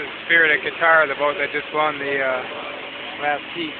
is Spirit of Qatar, the boat that just won the uh, last heat.